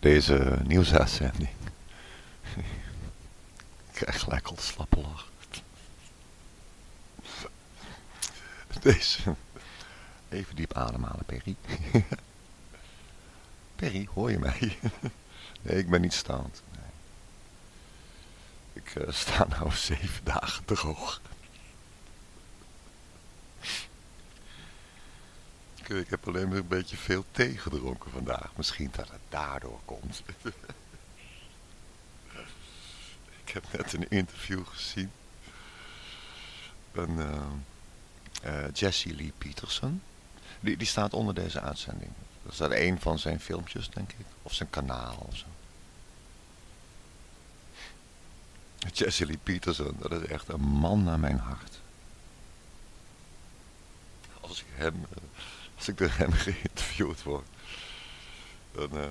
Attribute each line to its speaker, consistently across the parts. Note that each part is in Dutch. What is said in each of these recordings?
Speaker 1: deze nieuwsuitzending. Ik krijg gelijk al de slappe lach. Deze. Even diep ademhalen, Perry. Perry, hoor je mij? Nee, ik ben niet staand. Nee. Ik uh, sta nou zeven dagen droog. Ik heb alleen maar een beetje veel thee gedronken vandaag. Misschien dat het daardoor komt. ik heb net een interview gezien. Een uh, uh, Jesse Lee Peterson. Die, die staat onder deze uitzending. Dat is dat een van zijn filmpjes, denk ik. Of zijn kanaal of zo. Jesse Lee Peterson, dat is echt een man naar mijn hart. Als ik hem, als ik door hem geïnterviewd word, dan, uh,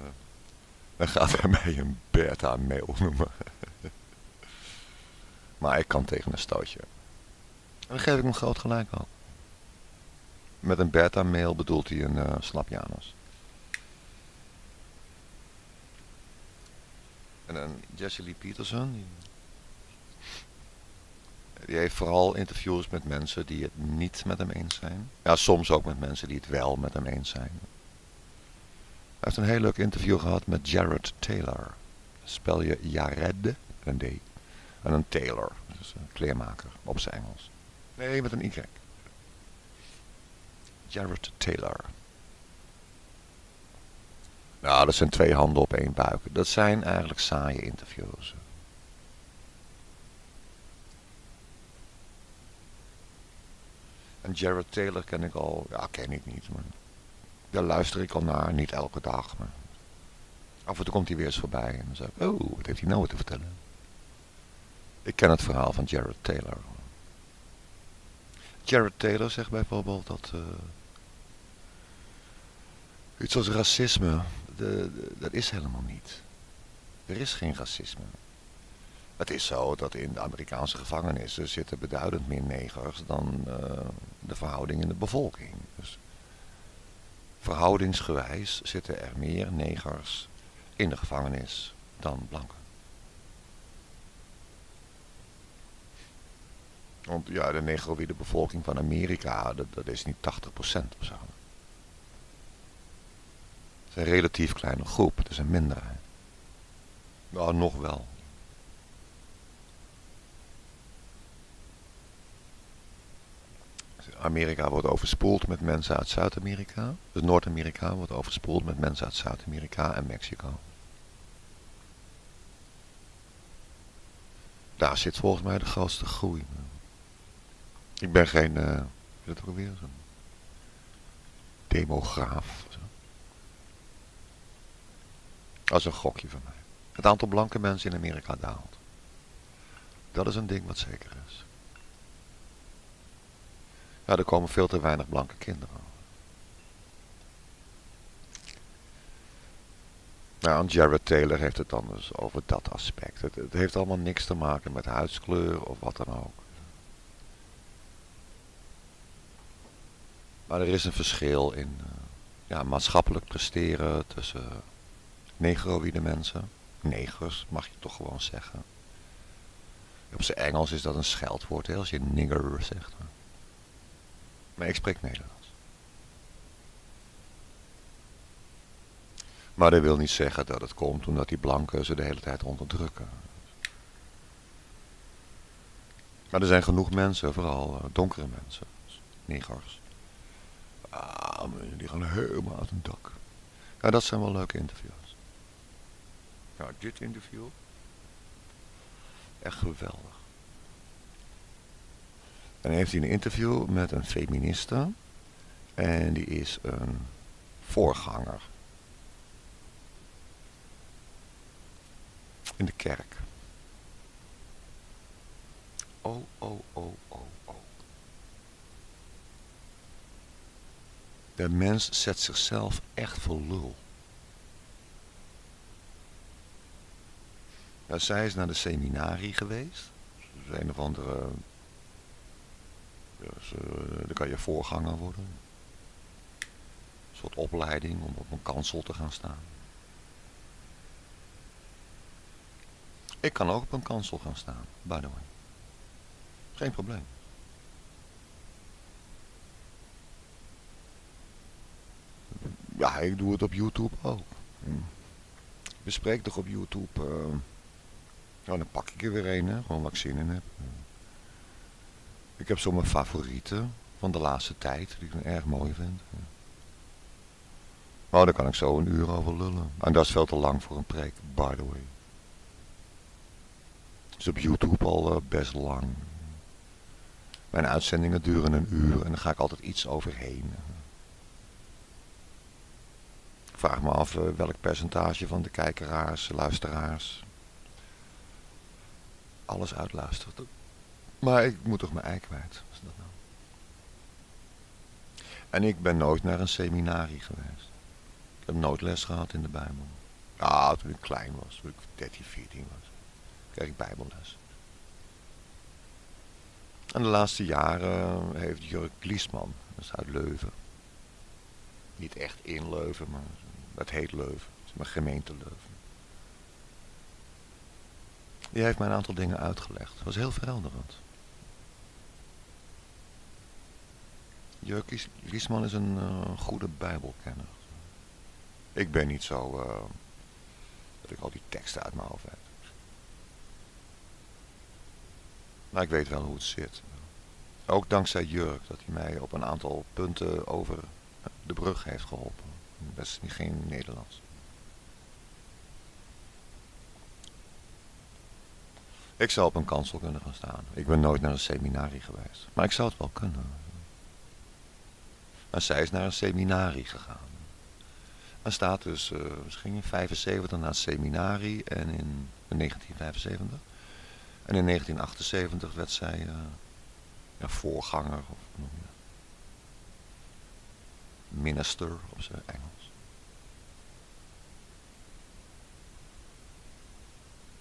Speaker 1: dan gaat hij mij een Bertha mail noemen. maar ik kan tegen een stootje. En dan geef ik hem groot gelijk ook. Met een Bertha-mail bedoelt hij een uh, slapjanus. En dan Jesse Lee Peterson, die, die, heeft vooral interviews met mensen die het niet met hem eens zijn. Ja, soms ook met mensen die het wel met hem eens zijn. Hij heeft een heel leuk interview gehad met Jared Taylor. Spel je Jared, een D. En een Taylor, dus een kleermaker, op zijn Engels. Nee, met een Y. Jared Taylor. Nou, dat zijn twee handen op één buik. Dat zijn eigenlijk saaie interviews. En Jared Taylor ken ik al, ja, ken ik niet, maar daar luister ik al naar, niet elke dag, maar af en toe komt hij weer eens voorbij en dan zeg ik, oh, wat heeft hij nou te vertellen? Ik ken het verhaal van Jared Taylor. Jared Taylor zegt bijvoorbeeld dat uh, iets als racisme, de, dat is helemaal niet. Er is geen racisme. Het is zo dat in de Amerikaanse gevangenissen zitten beduidend meer negers dan uh, de verhouding in de bevolking. Dus verhoudingsgewijs zitten er meer negers in de gevangenis dan blanken. Want ja, de negroïde bevolking van Amerika, dat, dat is niet 80% of zo. Het is een relatief kleine groep, het is een minderheid. Nou, nog wel. Amerika wordt overspoeld met mensen uit Zuid-Amerika. Dus Noord-Amerika wordt overspoeld met mensen uit Zuid-Amerika en Mexico. Daar zit volgens mij de grootste groei. Ik ben geen, uh, is dat ook weer demograaf. Zo. Dat is een gokje van mij. Het aantal blanke mensen in Amerika daalt. Dat is een ding wat zeker is. Ja, er komen veel te weinig blanke kinderen. Nou, Jared Taylor heeft het dan dus over dat aspect. Het, heeft allemaal niks te maken met huidskleur of wat dan ook. Maar er is een verschil in uh, ja, maatschappelijk presteren tussen negroïde mensen. Negers mag je toch gewoon zeggen. Op zijn Engels is dat een scheldwoord hè, als je nigger zegt. Maar ik spreek Nederlands. Maar dat wil niet zeggen dat het komt omdat die blanken ze de hele tijd onderdrukken. Maar er zijn genoeg mensen, vooral uh, donkere mensen, negers. Ah, die gaan helemaal uit een dak. Ja, dat zijn wel leuke interviews. Nou, dit interview. Echt geweldig. En heeft hij een interview met een feministe. En die is een voorganger. In de kerk. Oh, oh, oh, oh, oh. De mens zet zichzelf echt voor lul. Nou, zij is naar de seminarie geweest. Een of andere... Dus, uh, dan kan je voorganger worden. Een soort opleiding om op een kansel te gaan staan. Ik kan ook op een kansel gaan staan, by the. Geen probleem. Ja, ik doe het op YouTube ook. Hm. Bespreek toch op YouTube. Nou, dan pak ik er weer een. Gewoon wat ik zin in heb. Ik heb zo mijn favorieten van de laatste tijd, die ik erg mooi vind. Nou, daar kan ik zo een uur over lullen. En dat is veel te lang voor een preek, by the way. is op YouTube al uh, best lang. Mijn uitzendingen duren een uur en dan ga ik altijd iets overheen. Ik vraag me af uh, welk percentage van de kijkeraars, luisteraars, alles uitluistert. Maar ik moet toch mijn ei kwijt. Is dat nou? En ik ben nooit naar een seminarie geweest. Ik heb nooit les gehad in de Bijbel. Ja, toen ik klein was, toen ik 13, 14 was, kreeg ik Bijbelles. En de laatste jaren heeft Jurk Liesman, dat is uit Leuven. Niet echt in Leuven, maar dat heet Leuven. Het is mijn gemeente Leuven. Die heeft mij een aantal dingen uitgelegd. Dat was heel verhelderend. Jurk Liesman is een uh, goede bijbelkenner. Ik ben niet zo uh, dat ik al die teksten uit mijn hoofd heb. Maar ik weet wel hoe het zit. Ook dankzij Jurk dat hij mij op een aantal punten over de brug heeft geholpen. Dat is niet geen Nederlands. Ik zou op een kansel kunnen gaan staan. Ik ben nooit naar een seminarie geweest. Maar ik zou het wel kunnen. En zij is naar een seminarie gegaan. En staat dus, uh, misschien in 75 naar het seminarie en in 1975. En in 1978 werd zij uh, ja, voorganger of noem je minister op zijn Engels.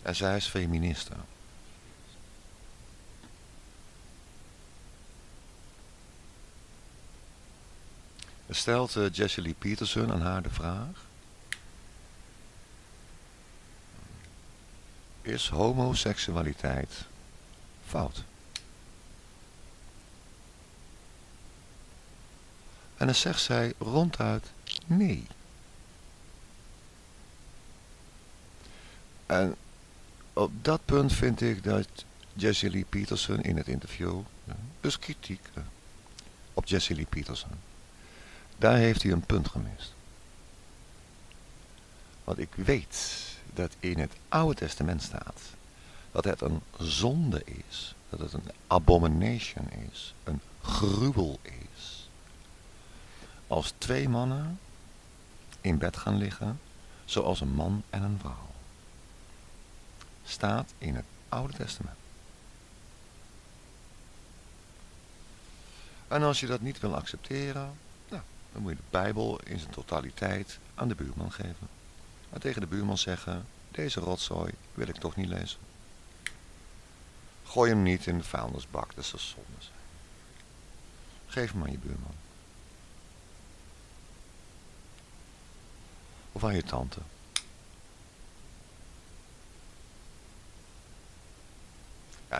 Speaker 1: En zij is feministe. Stelt uh, Lee Peterson aan haar de vraag. Is homoseksualiteit fout? En dan zegt zij ronduit nee. En op dat punt vind ik dat Jessie Lee Peterson in het interview dus kritiek op Jessie Lee Peterson. Daar heeft hij een punt gemist. Want ik weet dat in het Oude Testament staat dat het een zonde is, dat het een abomination is, een gruwel is. Als twee mannen in bed gaan liggen, zoals een man en een vrouw. Staat in het Oude Testament. En als je dat niet wil accepteren, dan moet je de Bijbel in zijn totaliteit aan de buurman geven. Maar tegen de buurman zeggen, deze rotzooi wil ik toch niet lezen. Gooi hem niet in de vuilnisbak, dat is zonde. Geef hem aan je buurman. Of aan je tante.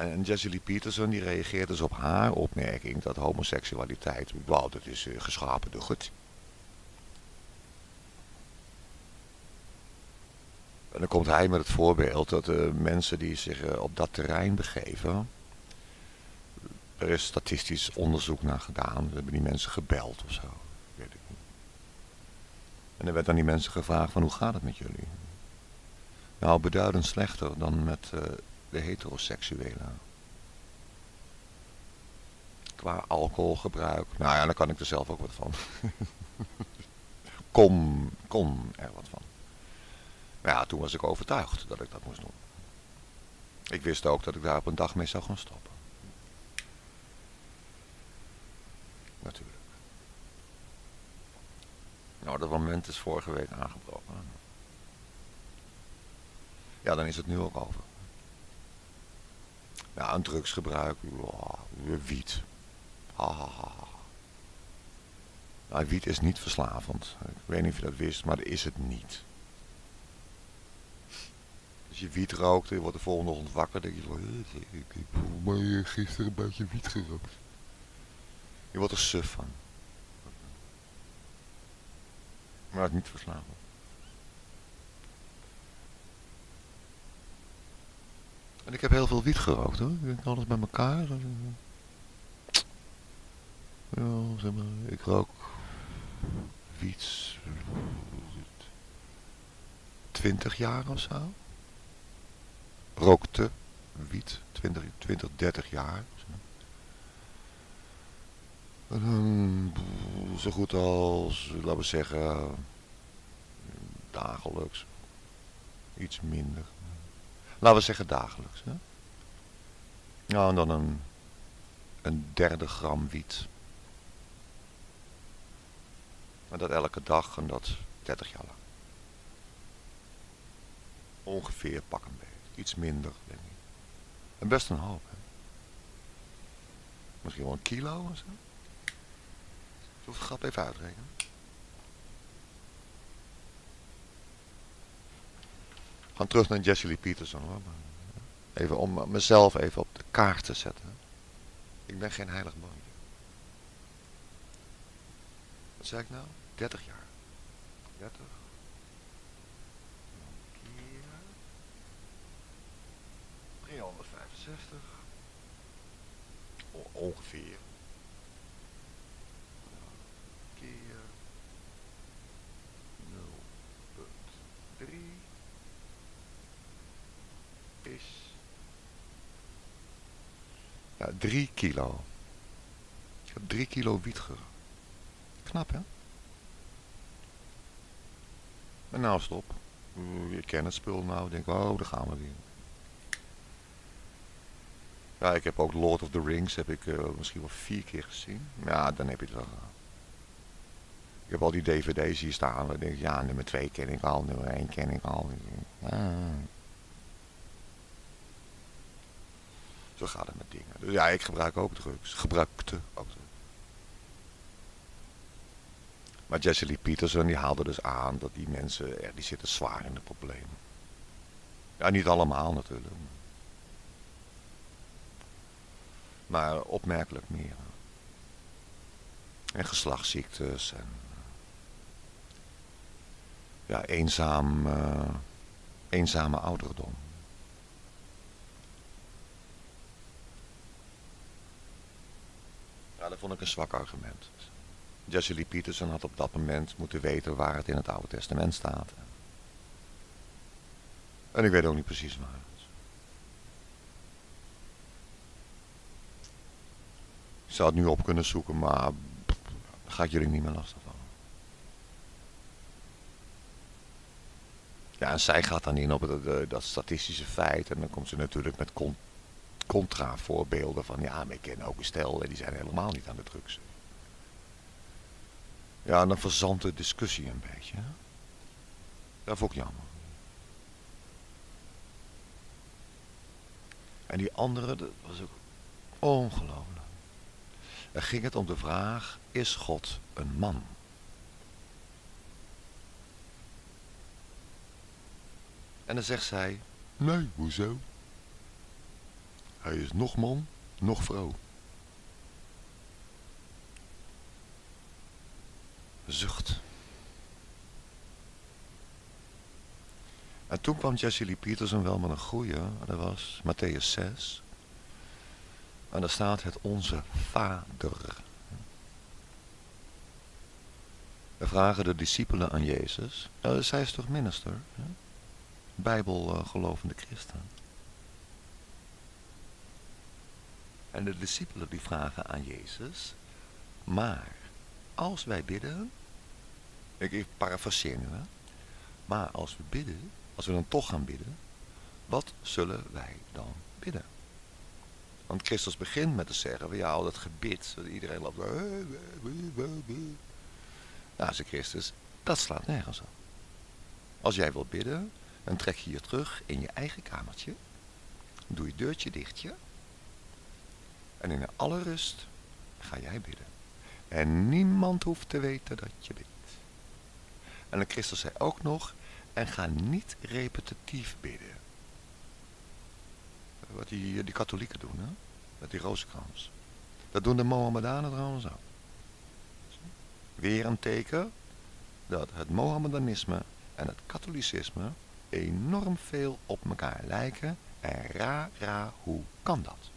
Speaker 1: En Jessie Peterson die reageert dus op haar opmerking dat homoseksualiteit, wauw, dat is uh, geschapen door goed. En dan komt hij met het voorbeeld dat de mensen die zich uh, op dat terrein begeven, er is statistisch onderzoek naar gedaan, we hebben die mensen gebeld of zo, weet ik niet. En er werd aan die mensen gevraagd van hoe gaat het met jullie? Nou, beduidend slechter dan met... De heteroseksuelen. Qua alcoholgebruik. Nou ja, daar kan ik er zelf ook wat van. kom, kom er wat van. Maar ja, toen was ik overtuigd dat ik dat moest doen. Ik wist ook dat ik daar op een dag mee zou gaan stoppen. Natuurlijk. Nou, dat moment is vorige week aangebroken. Ja, dan is het nu ook over. Ja, een drugsgebruik. wiet. Ha, ha, ha. Nou, wiet is niet verslavend. Ik weet niet of je dat wist, maar dat is het niet. Als je wiet rookt en je wordt de volgende ochtend wakker, denk je van, ik, heb gisteren een beetje wiet gerookt. Je wordt er suf van. Maar het is niet verslagen. En ik heb heel veel wiet gerookt hoor. Ik alles bij elkaar. Ja, zeg maar, ik rook wiet 20 jaar of zo. Rookte wiet 20, 20 30 jaar. En dan zo goed als, laten we zeggen, dagelijks. Iets minder. Laten we zeggen dagelijks. Hè? Ja, en dan een, een derde gram wiet. En dat elke dag en dat 30 jaar lang. Ongeveer pak een beetje. Iets minder, denk ik. En best een hoop. Hè? Misschien wel een kilo of zo. Zullen we het grap even uitrekenen? Gaan terug naar Jesse Lee Peterson hoor. Even om mezelf even op de kaart te zetten. Ik ben geen heilig man. Wat zei ik nou? 30 jaar. 30. Keer. 365. ongeveer. Keer. 0.3 ja, 3 kilo. Ik heb 3 kilo wiet gerookt. Knap hè? En nou stop. Je kent het spul nou. Denk, oh, daar gaan we weer. Ja, ik heb ook Lord of the Rings heb ik uh, misschien wel vier keer gezien. Ja, dan heb je het wel gedaan. Ik heb al die dvd's hier staan. Denk ik, ja, nummer 2 ken ik al, nummer 1 ken ik al. Ja. Zo gaat het met dingen. Dus ja, ik gebruik ook drugs. Gebruikte ook drugs. Maar Jesse Lee Peterson die haalde dus aan dat die mensen, die zitten zwaar in de problemen. Ja, niet allemaal natuurlijk. Maar opmerkelijk meer. En geslachtsziektes en ja, eenzaam, uh, eenzame ouderdom. Ja, dat vond ik een zwak argument. Jesse Lee Peterson had op dat moment moeten weten waar het in het Oude Testament staat. En ik weet ook niet precies waar. Ik zou het nu op kunnen zoeken, maar pff, ga jullie niet meer lastigvallen. Ja, en zij gaat dan in op dat statistische feit. En dan komt ze natuurlijk met contra-voorbeelden van... Ja, maar ik ken ook een stel en die zijn helemaal niet aan de drugs. Ja, en dan verzandt de discussie een beetje. Dat vond ik jammer. En die andere, dat was ook ongelooflijk. Er ging het om de vraag, is God een man? En dan zegt zij, nee, hoezo? Hij is nog man, nog vrouw. Zucht. En toen kwam Jesse Peterson wel met een goeie, dat was Matthäus 6. En daar staat het onze vader. We vragen de discipelen aan Jezus. Uh, zij is toch minister? Bijbelgelovende christen. En de discipelen die vragen aan Jezus. Maar als wij bidden. Ik, ik parafraseer nu hè. Maar als we bidden. Als we dan toch gaan bidden. Wat zullen wij dan bidden? Want Christus begint met te zeggen, ja, al dat gebed, iedereen loopt, nou, zegt Christus, dat slaat nergens op. Als jij wilt bidden, dan trek je je terug in je eigen kamertje, doe je deurtje dichtje, en in alle rust ga jij bidden. En niemand hoeft te weten dat je bidt. En de Christus zei ook nog, en ga niet repetitief bidden. wat die, die katholieken doen, hè? met die rozenkrans. Dat doen de Mohammedanen trouwens ook. Weer een teken dat het Mohammedanisme en het katholicisme enorm veel op elkaar lijken. En ra, ra, hoe kan dat?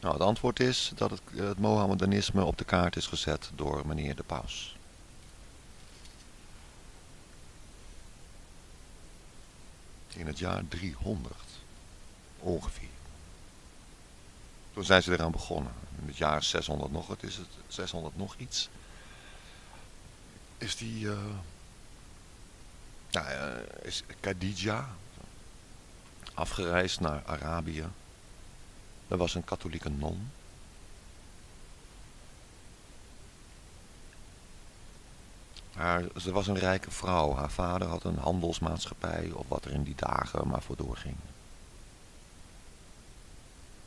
Speaker 1: Nou, het antwoord is dat het, het Mohammedanisme op de kaart is gezet door meneer de paus. In het jaar 300, ongeveer. Toen zijn ze eraan begonnen. In het jaar 600 nog, het is het 600 nog iets. Is die, uh, nou, uh, is Khadija afgereisd naar Arabië. Er was een katholieke non. Haar, ze was een rijke vrouw. Haar vader had een handelsmaatschappij of wat er in die dagen maar voor doorging.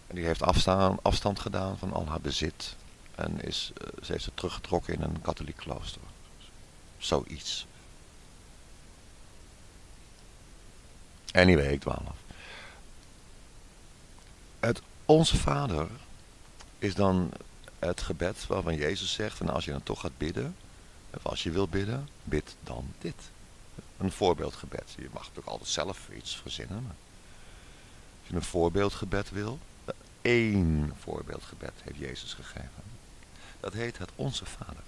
Speaker 1: En die heeft afstaan, afstand gedaan van al haar bezit. En is, uh, ze heeft ze teruggetrokken in een katholiek klooster. Zoiets. Anyway, ik dwaal af. Het Onze Vader is dan het gebed waarvan Jezus zegt, van als je dan toch gaat bidden, of als je wil bidden, bid dan dit. Een voorbeeldgebed. Je mag natuurlijk altijd zelf iets verzinnen. Maar als je een voorbeeldgebed wil, één voorbeeldgebed heeft Jezus gegeven. Dat heet het Onze Vader.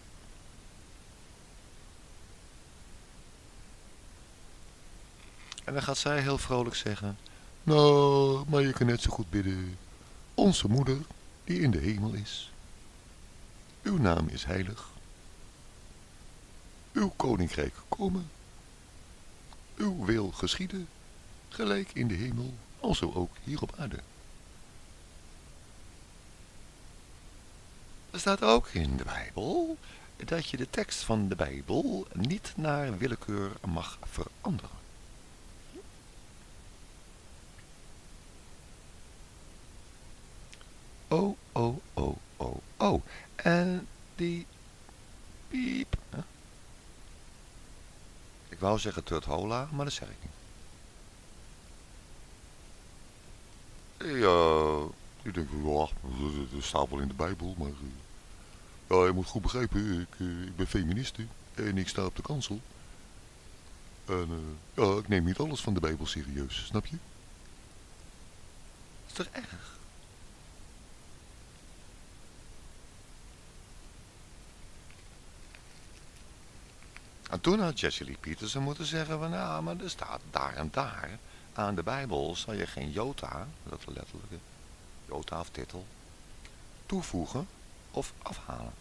Speaker 1: En dan gaat zij heel vrolijk zeggen, nou, maar je kan net zo goed bidden. Onze moeder, die in de hemel is. Uw naam is heilig. Uw koninkrijk komen. Uw wil geschieden, gelijk in de hemel, alzo ook hier op aarde. Er staat ook in de Bijbel dat je de tekst van de Bijbel niet naar willekeur mag veranderen. Oh, oh, oh, oh, oh. En die piep. Ik wou zeggen Hola, maar dat zeg ik niet. Ja, ik denk, ja, dat staat wel in de Bijbel, maar... Ja, je moet goed begrijpen, ik, ik ben feministe en ik sta op de kansel. En uh, ja, ik neem niet alles van de Bijbel serieus, snap je? Is toch erg? En toen had Jesse Lee Peterson moeten zeggen van, nou, maar er staat daar en daar aan de Bijbel zal je geen jota, dat letterlijke jota of titel, toevoegen of afhalen.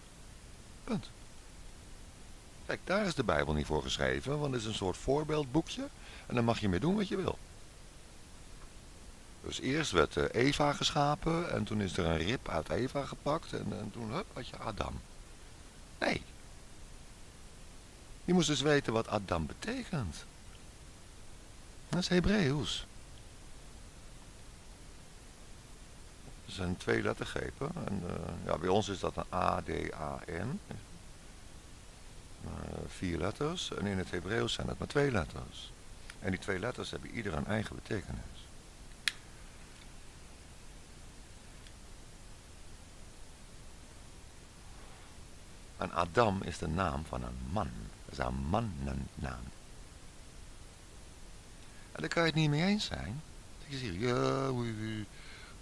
Speaker 1: Punt. Kijk, daar is de Bijbel niet voor geschreven, want het is een soort voorbeeldboekje en dan mag je mee doen wat je wil. Dus eerst werd eh, Eva geschapen en toen is er een rib uit Eva gepakt en, en toen hup, had je Adam. Nee, je moest dus weten wat Adam betekent. Dat is Hebreeuws. Dat zijn twee lettergrepen. En, uh, ja, bij ons is dat een A, D, A, N. Uh, vier letters. En in het Hebreeuws zijn het maar twee letters. En die twee letters hebben ieder een eigen betekenis. En Adam is de naam van een man is een mannennaam. En daar kan je het niet mee eens zijn. Zeg je, ja,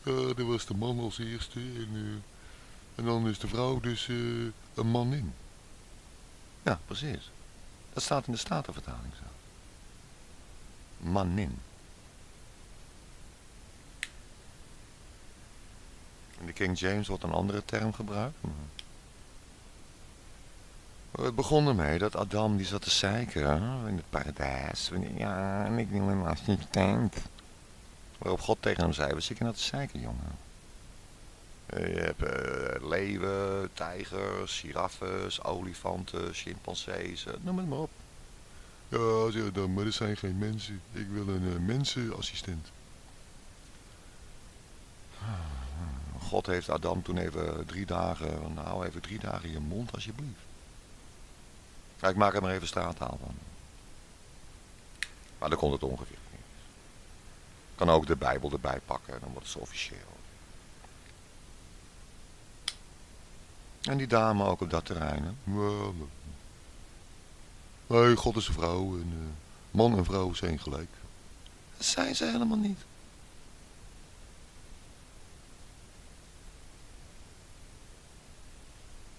Speaker 1: ja, dat was de man als eerste en, uh, en dan is de vrouw dus uh, een manin. Ja, precies. Dat staat in de Statenvertaling zo. Manin. In de King James wordt een andere term gebruikt. Maar het begon ermee dat Adam die zat te zeiken in het paradijs. Ja, en ik wil een assistent. Waarop God tegen hem zei, wat zit je nou te zeiken, jongen? Eh, je hebt uh, leeuwen, tijgers, giraffes, olifanten, chimpansees, uh, noem het maar op. Ja, zeg dan, maar er zijn geen mensen. Ik wil een uh, mensenassistent. God heeft Adam toen even drie dagen, nou even drie dagen in je mond alsjeblieft. Ik maak er maar even straattaal van. Maar dan komt het ongeveer. Kan ook de Bijbel erbij pakken, dan wordt het officieel. En die dame ook op dat terrein. Nee, God is een vrouw en uh, man en vrouw zijn gelijk. Dat zijn ze helemaal niet.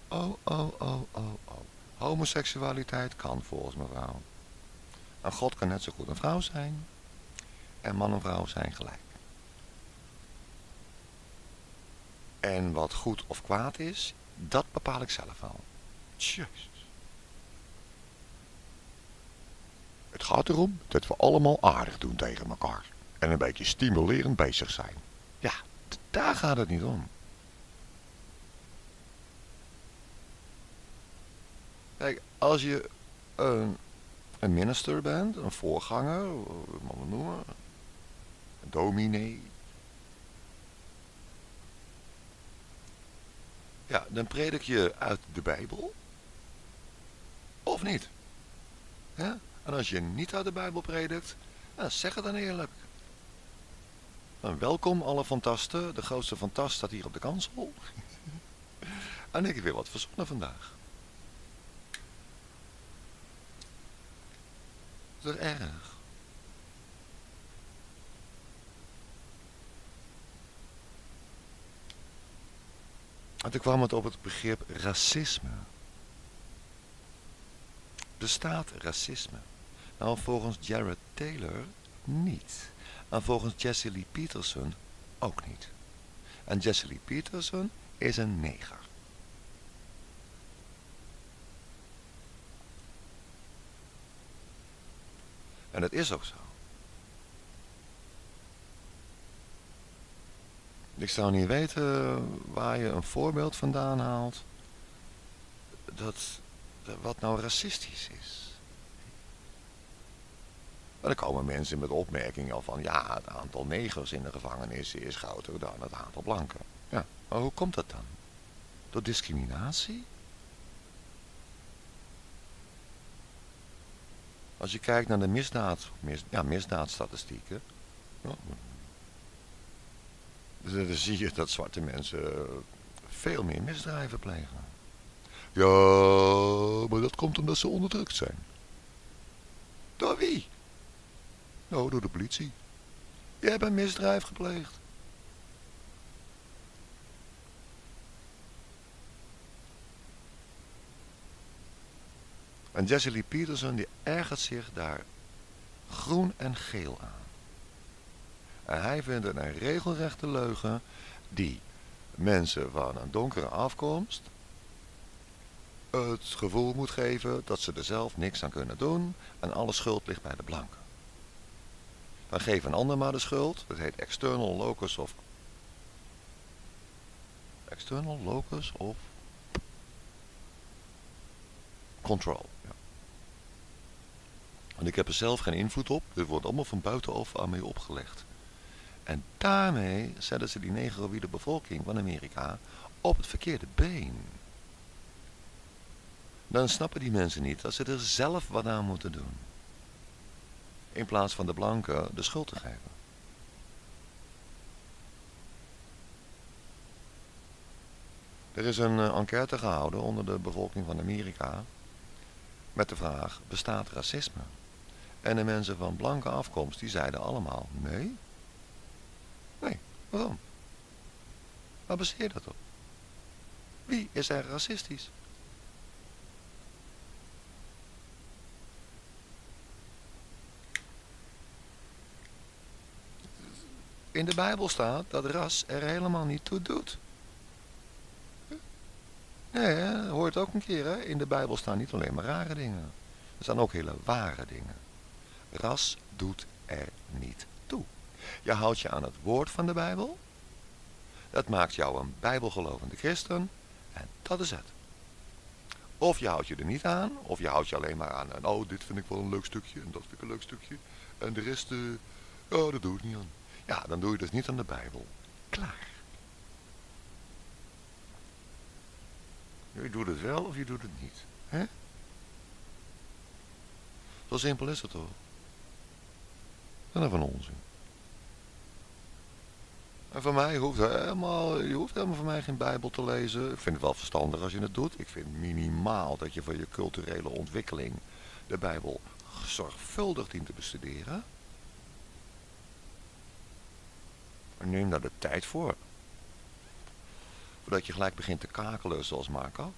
Speaker 1: Oh, oh, oh, oh, oh. Homoseksualiteit kan volgens mevrouw. En God kan net zo goed een vrouw zijn. En man en vrouw zijn gelijk. En wat goed of kwaad is, dat bepaal ik zelf al. Jezus. Het gaat erom dat we allemaal aardig doen tegen elkaar. En een beetje stimulerend bezig zijn. Ja, daar gaat het niet om. Kijk, als je een, een minister bent, een voorganger, wat we noemen, een dominee. Ja, dan predik je uit de Bijbel. Of niet? Ja? En als je niet uit de Bijbel predikt, zeg het dan eerlijk. Welkom alle fantasten. De grootste fantast staat hier op de kansel. en ik heb weer wat verzonnen vandaag. Dat erg. En toen kwam het op het begrip racisme. Bestaat racisme? Nou, volgens Jared Taylor niet. En volgens Jesse Lee Peterson ook niet. En Jesse Lee Peterson is een neger. En dat is ook zo. Ik zou niet weten waar je een voorbeeld vandaan haalt dat, wat nou racistisch is. Dan komen mensen met opmerkingen van ja, het aantal negers in de gevangenis is groter dan het aantal blanken. Ja, maar hoe komt dat dan? Door discriminatie? Als je kijkt naar de misdaad, mis, ja, misdaadstatistieken, dan zie je dat zwarte mensen veel meer misdrijven plegen. Ja, maar dat komt omdat ze onderdrukt zijn. Door wie? Nou, door de politie. Je hebt een misdrijf gepleegd. En Jesse Lee Peterson die ergert zich daar groen en geel aan. En hij vindt het een regelrechte leugen die mensen van een donkere afkomst het gevoel moet geven dat ze er zelf niks aan kunnen doen en alle schuld ligt bij de blanken. Dan geef een ander maar de schuld, dat heet external locus of external locus of control. En ik heb er zelf geen invloed op, dit wordt allemaal van buitenaf aan mij opgelegd. En daarmee zetten ze die negroïde bevolking van Amerika op het verkeerde been. Dan snappen die mensen niet dat ze er zelf wat aan moeten doen. In plaats van de blanken de schuld te geven. Er is een uh, enquête gehouden onder de bevolking van Amerika met de vraag, bestaat racisme? En de mensen van blanke afkomst die zeiden allemaal, nee, Nee, waarom? Waar baseer dat op? Wie is er racistisch? In de Bijbel staat dat ras er helemaal niet toe doet. Nee, hoort ook een keer. Hè? In de Bijbel staan niet alleen maar rare dingen. Er staan ook hele ware dingen. Ras doet er niet je houdt je aan het woord van de Bijbel. Dat maakt jou een bijbelgelovende christen. En dat is het. Of je houdt je er niet aan, of je houdt je alleen maar aan. En oh, dit vind ik wel een leuk stukje, en dat vind ik een leuk stukje. En de rest, uh, oh, dat doe ik niet aan. Ja, dan doe je dus niet aan de Bijbel. Klaar. Je doet het wel of je doet het niet. hè? Zo simpel is het toch? Is van onzin. En voor mij hoeft helemaal, je hoeft helemaal voor mij geen Bijbel te lezen. Ik vind het wel verstandig als je het doet. Ik vind minimaal dat je voor je culturele ontwikkeling de Bijbel zorgvuldig dient te bestuderen. Neem daar de tijd voor. Voordat je gelijk begint te kakelen zoals Marco.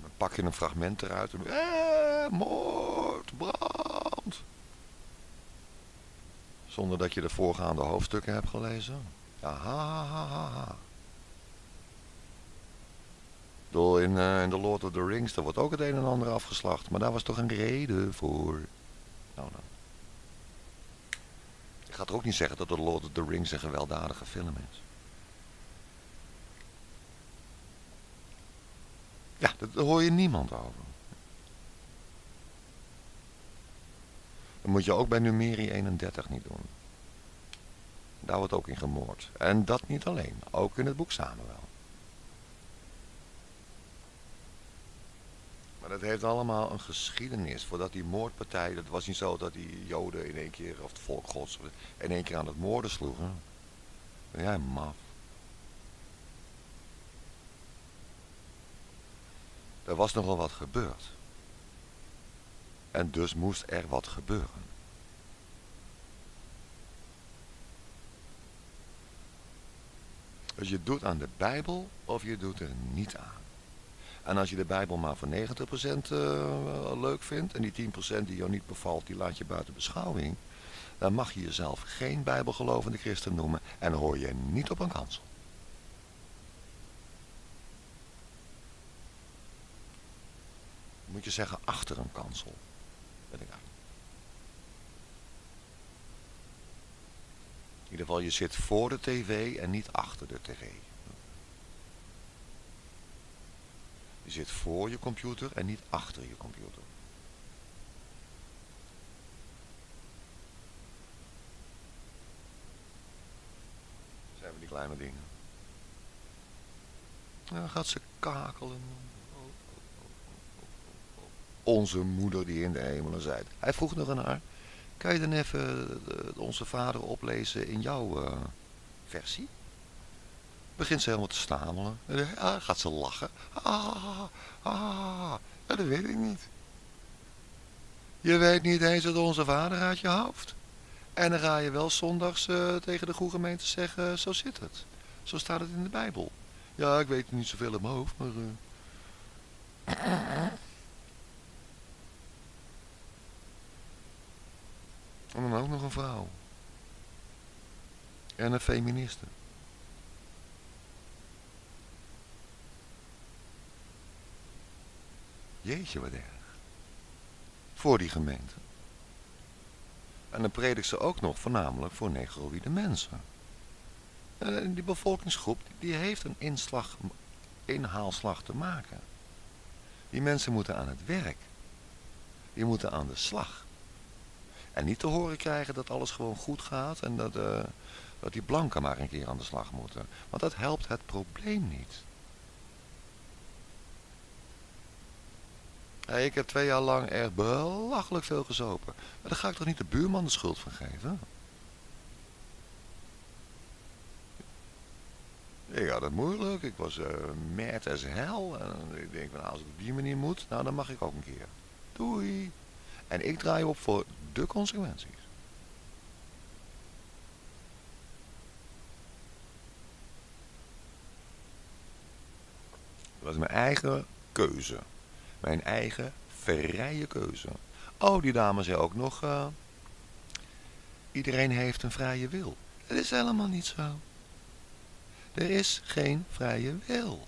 Speaker 1: Dan pak je een fragment eruit en... Eh, moord, brand. Zonder dat je de voorgaande hoofdstukken hebt gelezen. Ja, ha, ha, ha, ha. Door in, uh, in The Lord of the Rings, daar wordt ook het een en ander afgeslacht. Maar daar was toch een reden voor. Nou, nou. Ik ga er ook niet zeggen dat The Lord of the Rings een gewelddadige film is. Ja, daar hoor je niemand over. Dat moet je ook bij Numeri 31 niet doen. Daar wordt ook in gemoord. En dat niet alleen, ook in het boek Samuel. Maar dat heeft allemaal een geschiedenis. Voordat die moordpartij, dat was niet zo dat die joden in één keer, of het volk gods, in één keer aan het moorden sloegen. Ben jij maf. Er was nogal wat gebeurd. En dus moest er wat gebeuren. Dus je doet aan de Bijbel of je doet er niet aan. En als je de Bijbel maar voor 90% uh, eh, leuk vindt en die 10% die jou niet bevalt, die laat je buiten beschouwing, dan mag je jezelf geen bijbelgelovende christen noemen en hoor je niet op een kansel. Moet je zeggen achter een kansel. In ieder geval, je zit voor de tv en niet achter de tv. Je zit voor je computer en niet achter je computer. Zijn we die kleine dingen. dan gaat ze kakelen. Onze moeder die in de hemelen zei. Hij vroeg nog aan haar. Kan je dan even onze vader oplezen in jouw uh, versie? begint ze helemaal te stamelen. En dan gaat ze lachen. Ah, ah, dat weet ik niet. Je weet niet eens dat onze vader uit je hoofd. En dan ga je wel zondags uh, tegen de goede gemeente zeggen, zo zit het. Zo staat het in de Bijbel. Ja, ik weet niet zoveel in mijn hoofd, maar... En dan ook nog een vrouw. En een feministe. Jeetje, wat erg. Voor die gemeente. En dan predikt ze ook nog voornamelijk voor negroïde mensen. En die bevolkingsgroep die heeft een inslag, inhaalslag te maken. Die mensen moeten aan het werk. Die moeten aan de slag. En niet te horen krijgen dat alles gewoon goed gaat en dat, uh, dat die blanken maar een keer aan de slag moeten. Want dat helpt het probleem niet. ik heb twee jaar lang echt belachelijk veel gezopen. Maar daar ga ik toch niet de buurman de schuld van geven? Ik had het moeilijk. Ik was uh, mad as hell. En ik denk, van, als het op die manier moet, nou dan mag ik ook een keer. Doei. En ik draai op voor de consequenties. Dat was mijn eigen keuze. Mijn eigen vrije keuze. Oh, die dame zei ook nog... Uh, iedereen heeft een vrije wil. Dat is helemaal niet zo. Er is geen vrije wil.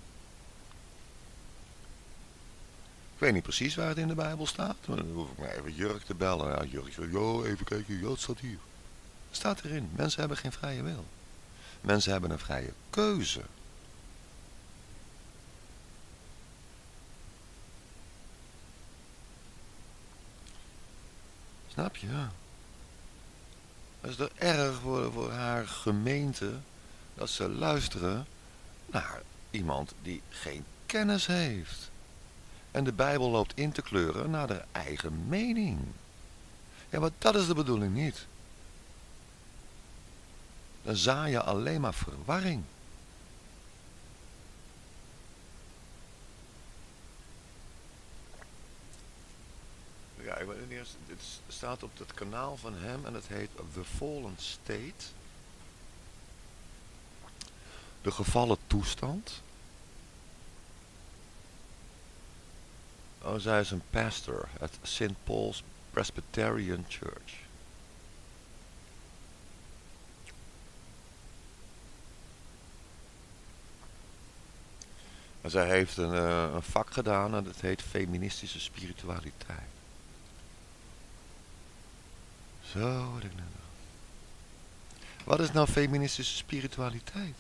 Speaker 1: Ik weet niet precies waar het in de Bijbel staat. Maar dan hoef ik maar even Jurk te bellen. Ja, Jurk zegt, even kijken, ja, het staat hier. Staat erin. Mensen hebben geen vrije wil. Mensen hebben een vrije keuze. Snap je? Dat is toch erg voor, voor haar gemeente dat ze luisteren naar iemand die geen kennis heeft. En de Bijbel loopt in te kleuren naar haar eigen mening. Ja, maar dat is de bedoeling niet. dan zaai je alleen maar verwarring. Ja, ik weet eerst, dit staat op het kanaal van hem en het heet The Fallen State. De gevallen toestand. Oh, zij is een pastor at St. Paul's Presbyterian Church. En zij heeft een, uh, een vak gedaan en dat heet feministische spiritualiteit. Zo, wat ik net Wat is nou feministische spiritualiteit?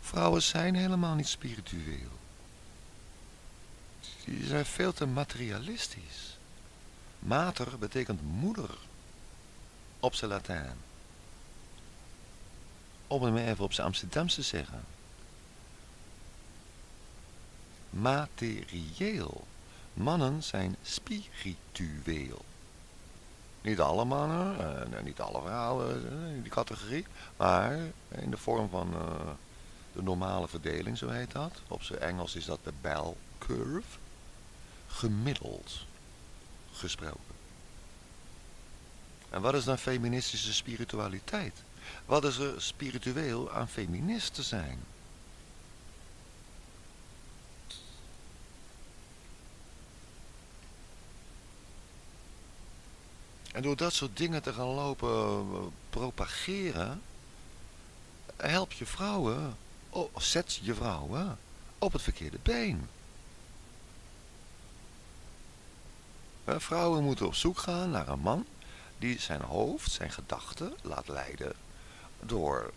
Speaker 1: Vrouwen zijn helemaal niet spiritueel. Die zijn veel te materialistisch. Mater betekent moeder op zijn Latijn. Om het maar even op zijn Amsterdamse te zeggen. Materieel. Mannen zijn spiritueel. Niet alle mannen, uh, niet alle vrouwen uh, in die categorie, maar in de vorm van uh, de normale verdeling, zo heet dat. Op zijn Engels is dat de bell curve. Gemiddeld gesproken. En wat is dan feministische spiritualiteit? Wat is er spiritueel aan feminist te zijn? En door dat soort dingen te gaan lopen eh, propageren, help je vrouwen, oh, zet je vrouwen op het verkeerde been. Eh, vrouwen moeten op zoek gaan naar een man die zijn hoofd, zijn gedachten laat leiden door,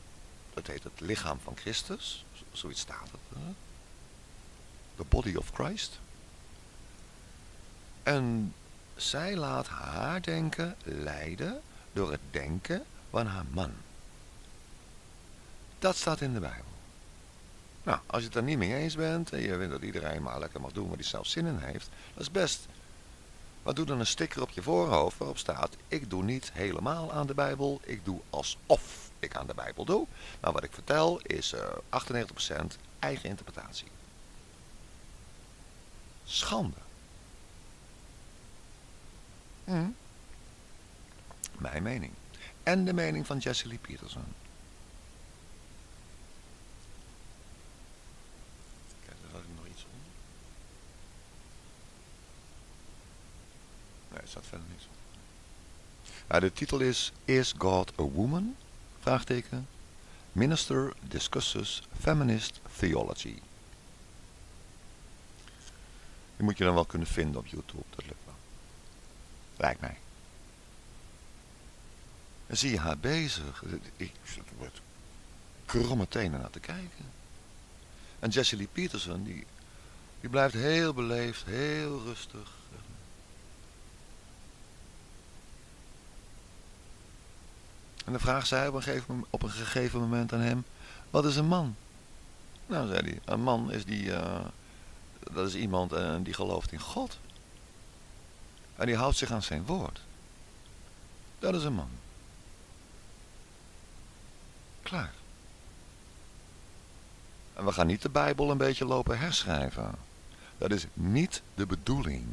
Speaker 1: het heet het lichaam van Christus, zoiets staat het. The body of Christ. En zij laat haar denken leiden door het denken van haar man. Dat staat in de Bijbel. Nou, als je het er niet mee eens bent en je vindt dat iedereen maar lekker mag doen wat hij zelf zin in heeft, dat is best. Maar doe dan een sticker op je voorhoofd waarop staat, ik doe niet helemaal aan de Bijbel, ik doe alsof ik aan de Bijbel doe. Maar wat ik vertel is uh, eh, 98% eigen interpretatie. Schande. Hm. Mijn mening. En de mening van Jesse Lee Peterson. Kijk, daar zat ik nog iets onder. Nee, er staat verder onder. de titel is Is God a Woman? Vraagteken. Minister discusses feminist theology. Die moet je dan wel kunnen vinden op YouTube, dat lukt. Lijkt mij. En zie je haar bezig. Ik zit met kromme tenen naar te kijken. En Jesse Lee Peterson, die, die blijft heel beleefd, heel rustig. En dan vraagt zij op een, gegeven, op een gegeven moment aan hem, wat is een man? Nou, zei hij, een man is die, uh, dat is iemand uh, die gelooft in God. En die houdt zich aan zijn woord. Dat is een man. Klaar. En we gaan niet de Bijbel een beetje lopen herschrijven. Dat is niet de bedoeling.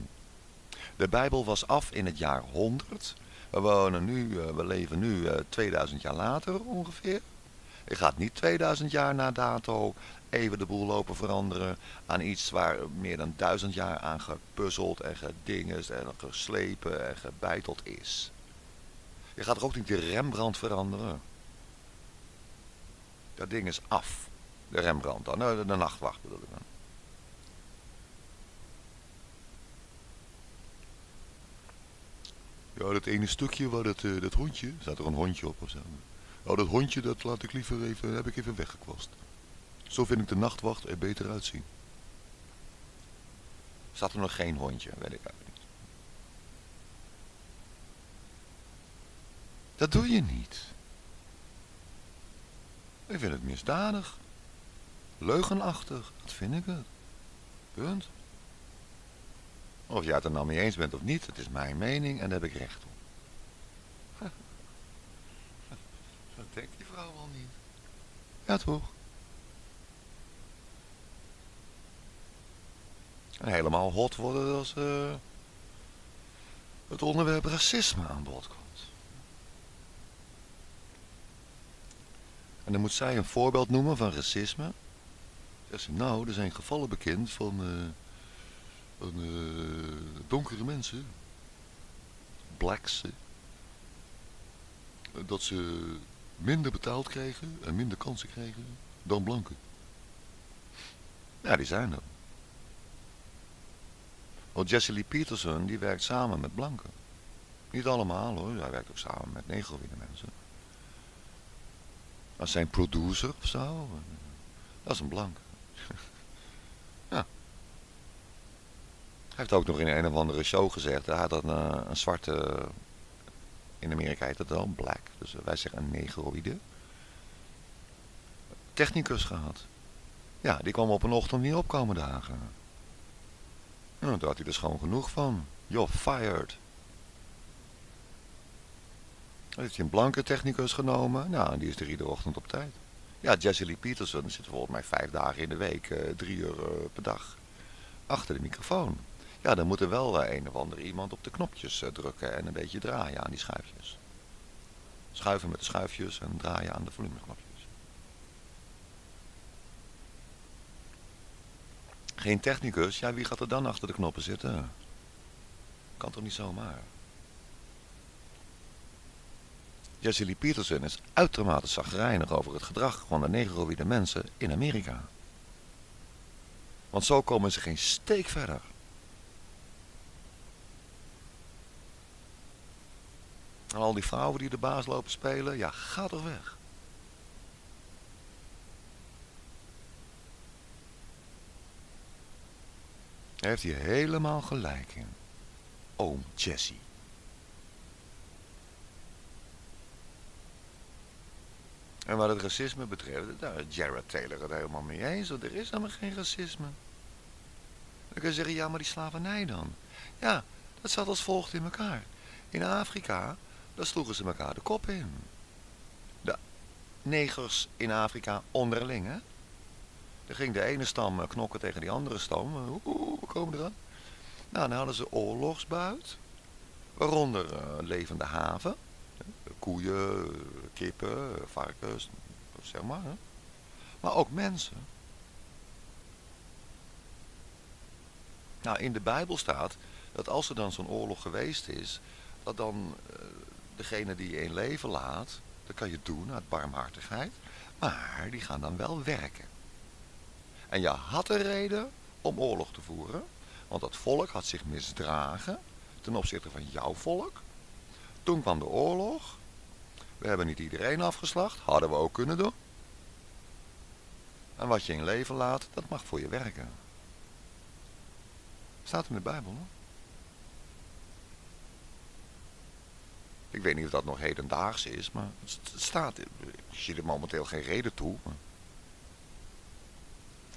Speaker 1: De Bijbel was af in het jaar 100. We, wonen nu, eh, we leven nu 2000 eh, jaar later ongeveer. Je gaat niet 2000 jaar na dato even de boel lopen veranderen aan iets waar meer dan duizend jaar aan gepuzzeld en gedingest en geslepen en gebeiteld is. Je gaat er ook niet de Rembrandt veranderen. Dat ding is af. De Rembrandt dan, de, de nachtwacht bedoel ik dan. Ja, dat ene stukje waar dat, uh, dat hondje, staat er een hondje op of zo. Nou, dat hondje, dat laat ik liever even, heb ik even weggekwast. Zo vind ik de nachtwacht er beter uitzien. Zat er nog geen hondje, weet ik eigenlijk niet. Dat doe je niet. Ik vind het misdadig. Leugenachtig, dat vind ik het. Punt. Of jij het er nou mee eens bent of niet, het is mijn mening en daar heb ik recht op. denkt die vrouw al niet? Ja, toch? En helemaal hot worden als uh, het onderwerp racisme aan bod komt. En dan moet zij een voorbeeld noemen van racisme. Zegt ze, nou, er zijn gevallen bekend van, uh, van uh, donkere mensen, blacks, dat ze minder betaald kregen en minder kansen kregen dan blanken. Ja, die zijn er. Want Jesse Lee Peterson, die werkt samen met blanken. Niet allemaal hoor, hij werkt ook samen met negerwitte mensen. Als zijn producer of zo, dat is een blank. ja. Hij heeft ook nog in een of andere show gezegd, hij had een, eh, een zwarte, in Amerika heet dat wel, black, dus wij zeggen een negroïde, technicus gehad. Ja, die kwam op een ochtend niet opkomen dagen. Nou, daar had hij er gewoon genoeg van. You're fired. Dan heeft hij een blanke technicus genomen. Nou, die is er iedere ochtend op tijd. Ja, Jesse Lee Peterson zit volgens mij vijf dagen in de week, uh, drie uur per dag, achter de microfoon. Ja, dan moet er wel uh, een of ander iemand op de knopjes drukken en een beetje draaien aan die schuifjes. Schuiven met de schuifjes en draaien aan de volumeknopjes. Geen technicus, ja wie gaat er dan achter de knoppen zitten? Kan toch niet zomaar? Jesse Peterson is uitermate zagrijnig over het gedrag van de negroïde mensen in Amerika. Want zo komen ze geen steek verder. Al die vrouwen die de baas lopen spelen, ja, ga toch weg. Hij heeft hier helemaal gelijk in. Oom Jesse. En wat het racisme betreft, daar is Jared Taylor het helemaal mee eens. Er is helemaal geen racisme. Dan kun je zeggen, ja, maar die slavernij dan? Ja, dat zat als volgt in elkaar. In Afrika, daar sloegen ze elkaar de kop in. De negers in Afrika onderling, hè? Dan ging de ene stam eh, knokken tegen die andere stam. Eh, oeh, we komen eraan. Nou, dan hadden ze oorlogsbuit. Waaronder uh, levende haven. Koeien, kippen, varkens, zeg maar. Hè. Maar ook mensen. Nou, in de Bijbel staat dat als er dan zo'n oorlog geweest is, dat dan degene die je in leven laat, dat kan je doen uit barmhartigheid, maar die gaan dan wel werken. En je had een reden om oorlog te voeren, want dat volk had zich misdragen ten opzichte van jouw volk. Toen kwam de oorlog. We hebben niet iedereen afgeslacht, hadden we ook kunnen doen. En wat je in leven laat, dat mag voor je werken. Staat in de Bijbel, hoor. Ik weet niet of dat nog hedendaags is, maar het staat. Ik zie er momenteel geen reden toe.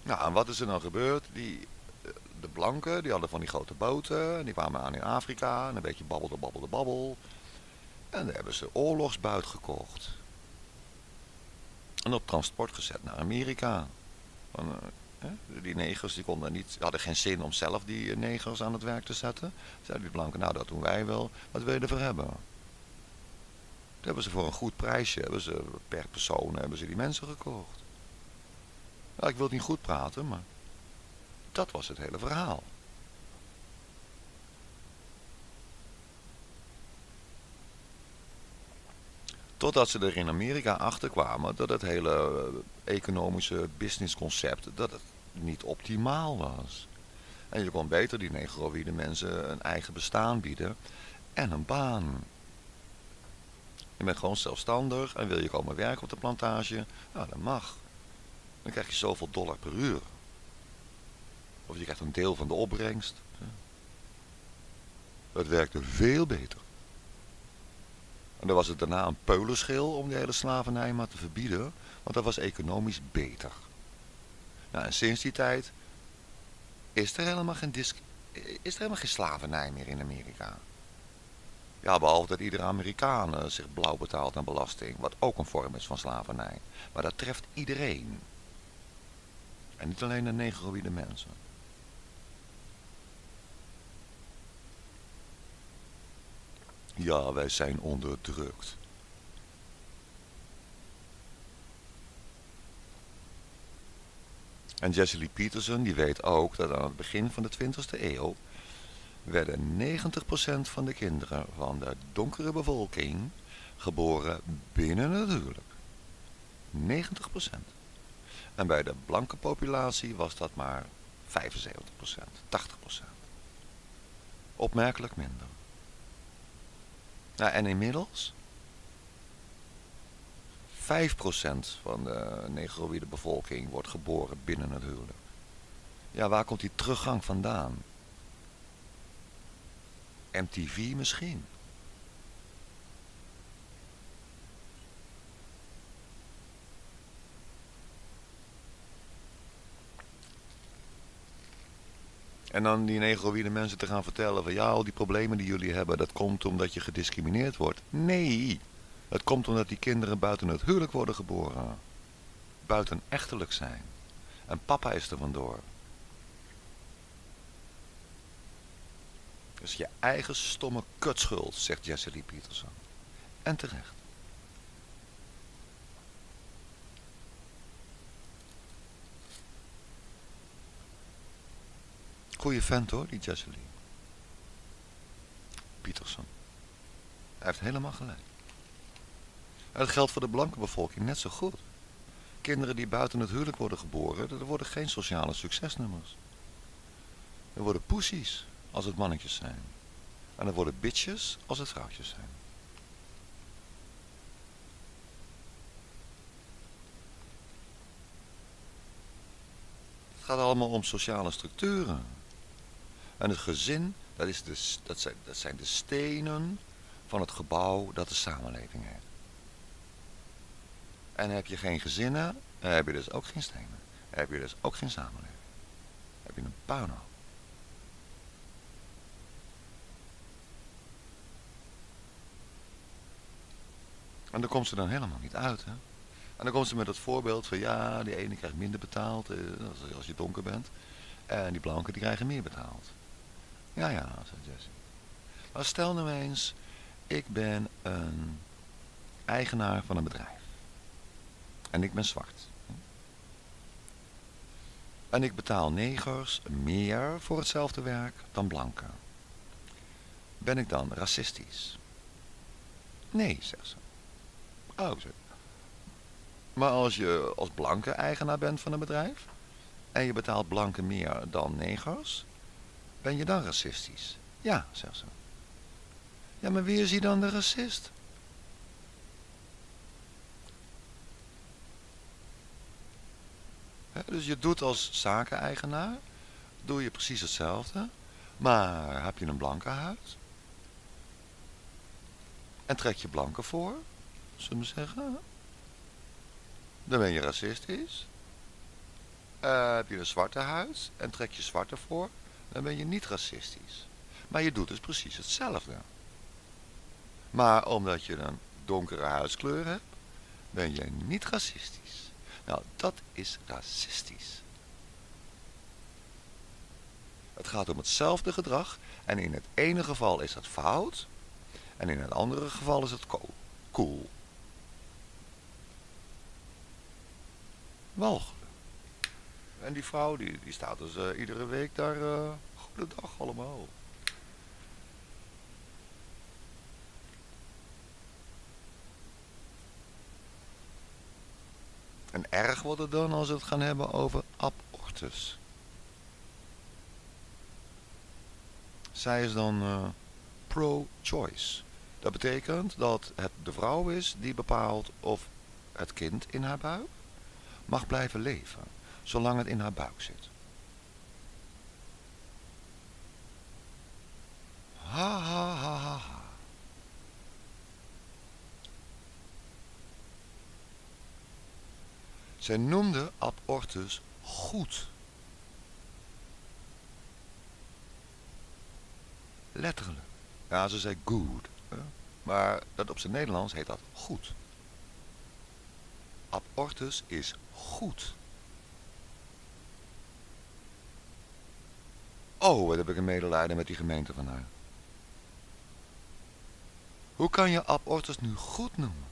Speaker 1: Nou, en wat is er dan gebeurd? Die, eh, de blanken, die hadden van die grote boten. En die kwamen aan in Afrika. En een beetje babbelde, babbelde, babbel. En daar hebben ze oorlogsbuit gekocht. En op transport gezet naar Amerika. Van, uh, die negers die konden niet, hadden geen zin om zelf die eh, negers aan het werk te zetten. Zeiden die blanken, nou dat doen wij wel. Wat wil je ervoor hebben? Hebben ze voor een goed prijsje, hebben ze, per persoon hebben ze die mensen gekocht. Nou, ik wil niet goed praten, maar dat was het hele verhaal. Totdat ze er in Amerika achter kwamen dat het hele eh, economische businessconcept dat het niet optimaal was. En je kon beter die negroïde mensen een eigen bestaan bieden en een baan. Je bent gewoon zelfstandig en wil je komen werken op de plantage, nou dat mag. Dan krijg je zoveel dollar per uur. Of je krijgt een deel van de opbrengst. Dat werkte veel beter. En dan was het daarna een peulenschil om die hele slavernij maar te verbieden. Want dat was economisch beter. Nou, en sinds die tijd is er helemaal geen, is er helemaal geen slavernij meer in Amerika. Ja, behalve dat iedere Amerikaan eh, zich blauw betaalt aan belasting, wat ook een vorm is van slavernij. Maar dat treft iedereen. En niet alleen de negroïde mensen. Ja, wij zijn onderdrukt. En Jesse Lee Peterson die weet ook dat aan het begin van de 20e eeuw werden 90% van de kinderen van de donkere bevolking geboren binnen het huwelijk. 90%. En bij de blanke populatie was dat maar 75%, 80%. Opmerkelijk minder. Nou, en inmiddels 5% van de negroïde bevolking wordt geboren binnen het huwelijk. Ja, waar komt die teruggang vandaan? MTV misschien. En dan die negroïde mensen te gaan vertellen van ja, al die problemen die jullie hebben, dat komt omdat je gediscrimineerd wordt. Nee, het komt omdat die kinderen buiten het huwelijk worden geboren. Buiten echtelijk zijn. En papa is er vandoor. Is je eigen stomme kutschuld, zegt Jesse Lee Peterson. En terecht. Goeie vent hoor, die Jesse Lee. Peterson. Hij heeft helemaal gelijk. Dat geldt voor de blanke bevolking net zo goed. Kinderen die buiten het huwelijk worden geboren, er worden geen sociale succesnummers. Er worden poesies als het mannetjes zijn. En er worden bitches als het vrouwtjes zijn. Het gaat allemaal om sociale structuren. En het gezin, dat, is de, dat, zijn, dat zijn de stenen van het gebouw dat de samenleving heeft. En heb je geen gezinnen, dan heb je dus ook geen stenen. Dan heb je dus ook geen samenleving. Dan heb je een puinhoop. En dan komt ze dan helemaal niet uit. Hè? En dan komt ze met het voorbeeld van ja, die ene krijgt minder betaald eh, als je donker bent. En die blanken die krijgen meer betaald. Ja, ja, zei Jesse. Maar stel nou eens, ik ben een eigenaar van een bedrijf. En ik ben zwart. En ik betaal negers meer voor hetzelfde werk dan blanken. Ben ik dan racistisch? Nee, zegt ze. Oh, zeg. Maar als je als blanke eigenaar bent van een bedrijf en je betaalt blanken meer dan negers, ben je dan racistisch? Ja, zegt ze. Ja, maar wie is hier dan de racist? dus je doet als zakeneigenaar, doe je precies hetzelfde, maar heb je een blanke huid en trek je blanken voor, zullen we zeggen, dan ben je racistisch. Uh, heb je een zwarte huid en trek je zwarte voor, dan ben je niet racistisch. Maar je doet dus precies hetzelfde. Maar omdat je een donkere huidskleur hebt, ben je niet racistisch. Nou, dat is racistisch. Het gaat om hetzelfde gedrag en in het ene geval is het fout en in het andere geval is het cool. Walgelijk. En die vrouw die, die staat dus uh, iedere week daar, uh, goedendag allemaal. En erg wordt het dan als we het gaan hebben over abortus. Zij is dan uh, pro-choice. Dat betekent dat het de vrouw is die bepaalt of het kind in haar buik mag blijven leven, zolang het in haar buik zit. Ha ha ha ha ha. Zij noemde abortus goed. Letterlijk. Ja, ze zei good. Maar dat op zijn Nederlands heet dat goed. Abortus is goed. Oh, wat heb ik een medelijden met die gemeente van haar. Hoe kan je abortus nu goed noemen?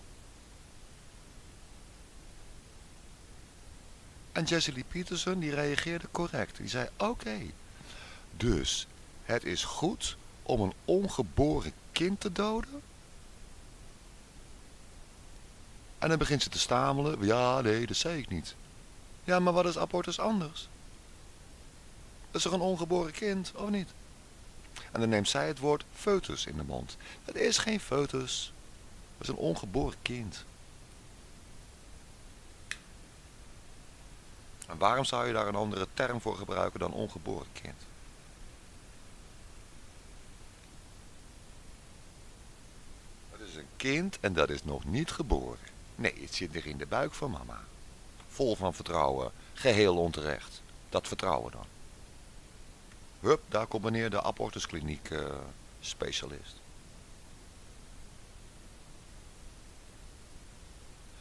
Speaker 1: En Jesse Peterson die reageerde correct. Die zei, oké, dus het is goed om een ongeboren kind te doden? En dan begint ze te stamelen. Ja, nee, dat zei ik niet. Ja, maar wat is abortus anders? Dat is toch een ongeboren kind, of niet? En dan neemt zij het woord foetus in de mond. Dat is geen foetus. Dat is een ongeboren kind. En waarom zou je daar een andere term voor gebruiken dan ongeboren kind? Dat is een kind en dat is nog niet geboren. Nee, het zit er in de buik van mama. Vol van vertrouwen, geheel onterecht. Dat vertrouwen dan. Hup, daar komt meneer de abortuskliniek uh, specialist.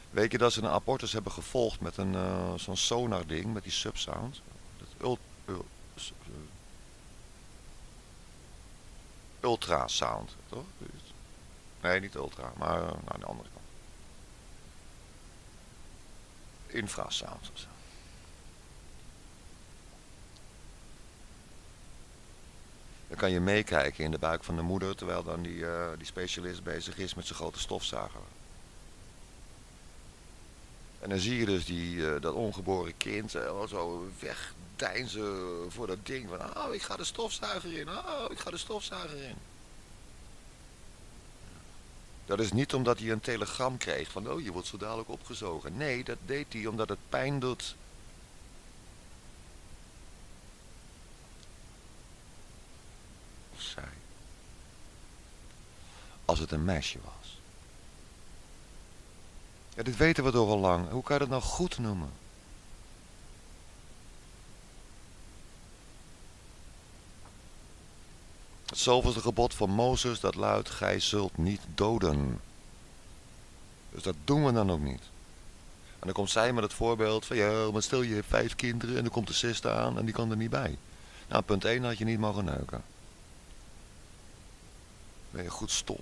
Speaker 1: Weet je dat ze een abortus hebben gevolgd met een uh, zo'n sonar ding, met die subsound? Dat ult, ult, ultrasound, toch? Nee, niet ultra, maar uh, nou, de andere kant. Infrasound. Dan kan je meekijken in de buik van de moeder, terwijl dan die, uh, die specialist bezig is met zijn grote stofzuiger. En dan zie je dus die, uh, dat ongeboren kind uh, zo wegdeinzen voor dat ding. Van, oh, ik ga de stofzuiger in. Oh, ik ga de stofzuiger in. Dat is niet omdat hij een telegram kreeg van, oh, je wordt zo dadelijk opgezogen. Nee, dat deed hij omdat het pijn doet. Zij. Als het een meisje was. Ja, dit weten we toch al lang. Hoe kan je dat nou goed noemen? Zoveelste gebod van Mozes dat luidt, gij zult niet doden. Dus dat doen we dan ook niet. En dan komt zij met het voorbeeld van, ja, maar stel je hebt vijf kinderen en dan komt de zesde aan en die kan er niet bij. Nou, punt 1 had je niet mogen neuken. Ben je goed stom.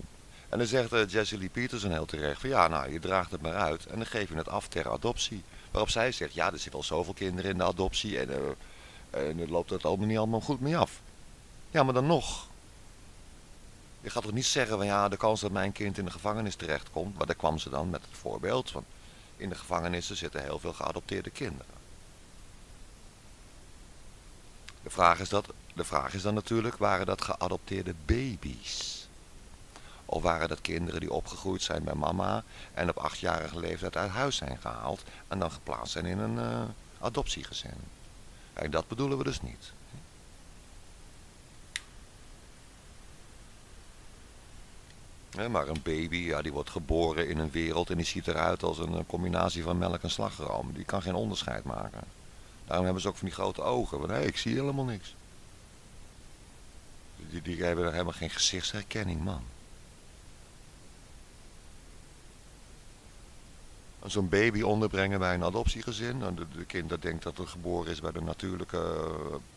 Speaker 1: En dan zegt uh, Jesse Lee Peterson heel terecht van, ja, nou, je draagt het maar uit en dan geef je het af ter adoptie. Waarop zij zegt, ja, er zitten al zoveel kinderen in de adoptie en, uh, en het loopt het allemaal niet allemaal goed mee af. Ja, maar dan nog, je gaat toch niet zeggen van ja, de kans dat mijn kind in de gevangenis terechtkomt. Maar daar kwam ze dan met het voorbeeld van in de gevangenissen zitten heel veel geadopteerde kinderen. De vraag is, dat, de vraag is dan natuurlijk, waren dat geadopteerde baby's? Of waren dat kinderen die opgegroeid zijn bij mama en op achtjarige leeftijd uit huis zijn gehaald en dan geplaatst zijn in een uh, adoptiegezin? En dat bedoelen we dus niet. Maar een baby, ja, die wordt geboren in een wereld en die ziet eruit als een combinatie van melk en slagroom. Die kan geen onderscheid maken. Daarom hebben ze ook van die grote ogen. Want ik zie helemaal niks. Die, die hebben helemaal geen gezichtsherkenning, man. Zo'n baby onderbrengen bij een adoptiegezin. De, de kind dat denkt dat het geboren is bij de natuurlijke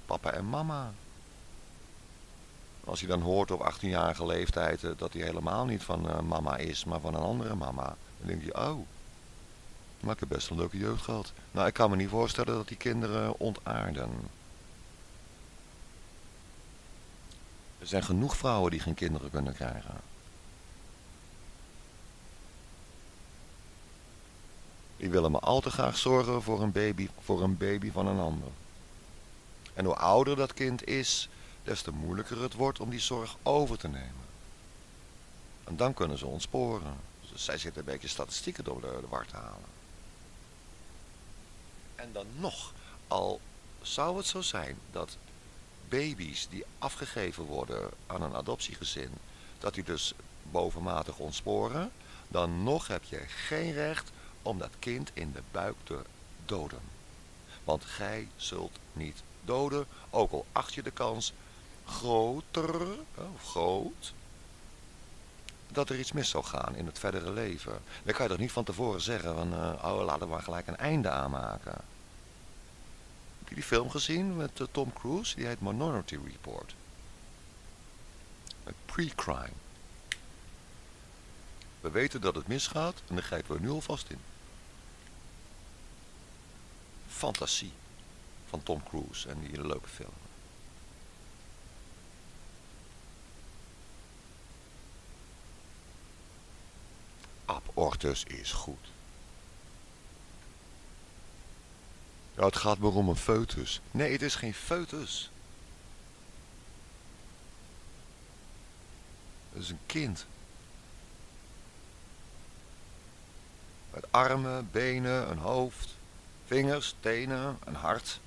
Speaker 1: papa en mama. Als hij dan hoort op 18-jarige leeftijd eh, dat hij helemaal niet van uh, mama is, maar van een andere mama. Dan denk je, oh, maar ik heb best een leuke jeugd gehad. Nou, ik kan me niet voorstellen dat die kinderen ontaarden. Er zijn genoeg vrouwen die geen kinderen kunnen krijgen. Die willen maar al te graag zorgen voor een baby, voor een baby van een ander. En hoe ouder dat kind is, des te moeilijker het wordt om die zorg over te nemen. En dan kunnen ze ontsporen. Dus zij zitten een beetje statistieken door de, war te halen. En dan nog, al zou het zo zijn dat baby's die afgegeven worden aan een adoptiegezin, dat die dus bovenmatig ontsporen, dan nog heb je geen recht om dat kind in de buik te doden. Want gij zult niet doden, ook al acht je de kans groter, of groot, dat er iets mis zou gaan in het verdere leven. Dan kan je toch niet van tevoren zeggen van, uh, oh, laten we maar gelijk een einde aanmaken. Heb je die film gezien met uh, Tom Cruise? Die heet Minority Report. Pre-crime. We weten dat het misgaat en daar grijpen we nu alvast in. Fantasie van Tom Cruise en die leuke film. Abortus is goed. Ja, het gaat maar om een foetus. Nee, het is geen foetus. Het is een kind. Met armen, benen, een hoofd, vingers, tenen, een hart,